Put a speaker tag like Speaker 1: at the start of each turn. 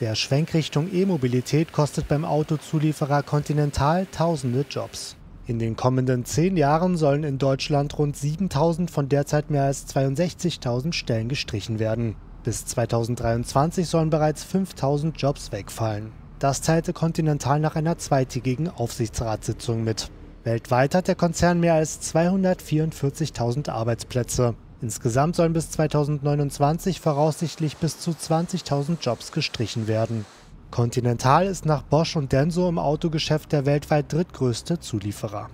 Speaker 1: Der Schwenk Richtung E-Mobilität kostet beim Autozulieferer Continental tausende Jobs. In den kommenden zehn Jahren sollen in Deutschland rund 7000 von derzeit mehr als 62.000 Stellen gestrichen werden. Bis 2023 sollen bereits 5000 Jobs wegfallen. Das teilte Continental nach einer zweitägigen Aufsichtsratssitzung mit. Weltweit hat der Konzern mehr als 244.000 Arbeitsplätze. Insgesamt sollen bis 2029 voraussichtlich bis zu 20.000 Jobs gestrichen werden. Continental ist nach Bosch und Denso im Autogeschäft der weltweit drittgrößte Zulieferer.